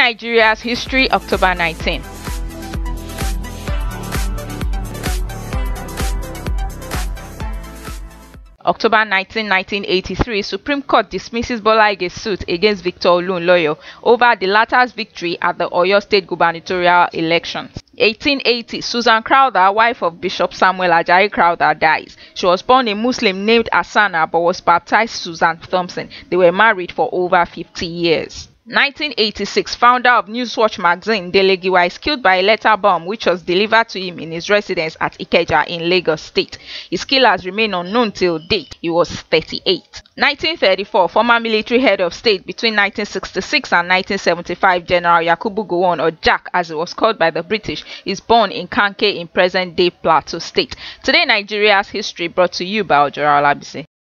Nigeria's history, October 19. October 19, 1983, Supreme Court dismisses Bola suit against Victor Olunloyo over the latter's victory at the Oyo State gubernatorial elections. 1880, Susan Crowther, wife of Bishop Samuel Ajayi Crowther, dies. She was born a Muslim named Asana but was baptized Susan Thompson. They were married for over 50 years. 1986, founder of Newswatch magazine, Dele Giwa is killed by a letter bomb which was delivered to him in his residence at Ikeja in Lagos State. His killers remain unknown till date. He was 38. 1934, former military head of state between 1966 and 1975, General Yakubu Gowon, or Jack as he was called by the British, is born in Kanke in present-day Plateau State. Today, Nigeria's history brought to you by Ojora Olabisi.